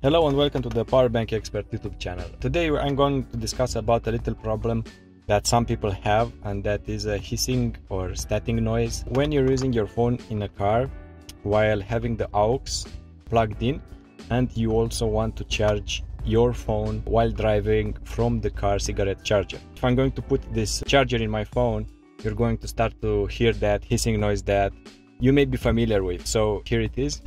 Hello and welcome to the Power Bank Expert YouTube channel. Today I'm going to discuss about a little problem that some people have and that is a hissing or static noise when you're using your phone in a car while having the aux plugged in and you also want to charge your phone while driving from the car cigarette charger. If I'm going to put this charger in my phone, you're going to start to hear that hissing noise that you may be familiar with. So here it is.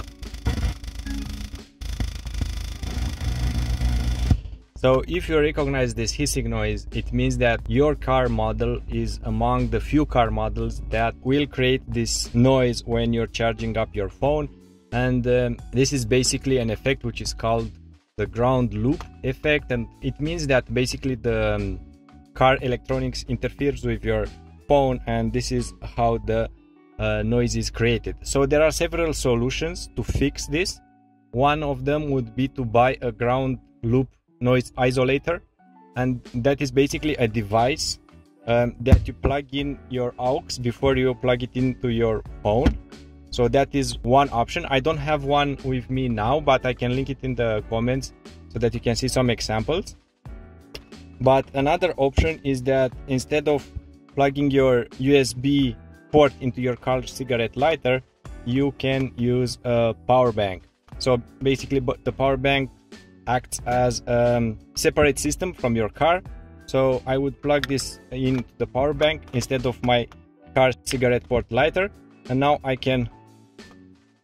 So if you recognize this hissing noise, it means that your car model is among the few car models that will create this noise when you're charging up your phone. And um, this is basically an effect which is called the ground loop effect. And it means that basically the um, car electronics interferes with your phone and this is how the uh, noise is created. So there are several solutions to fix this. One of them would be to buy a ground loop noise isolator and that is basically a device um, that you plug in your aux before you plug it into your phone so that is one option i don't have one with me now but i can link it in the comments so that you can see some examples but another option is that instead of plugging your usb port into your car cigarette lighter you can use a power bank so basically the power bank acts as a separate system from your car. So I would plug this in the power bank instead of my car cigarette port lighter. And now I can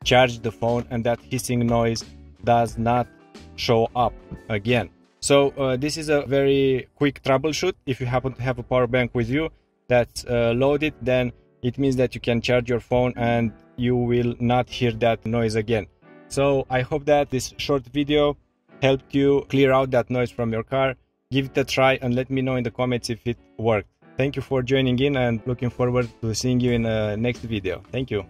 charge the phone and that hissing noise does not show up again. So uh, this is a very quick troubleshoot. If you happen to have a power bank with you that's uh, loaded, then it means that you can charge your phone and you will not hear that noise again. So I hope that this short video helped you clear out that noise from your car. Give it a try and let me know in the comments if it worked. Thank you for joining in and looking forward to seeing you in the next video. Thank you.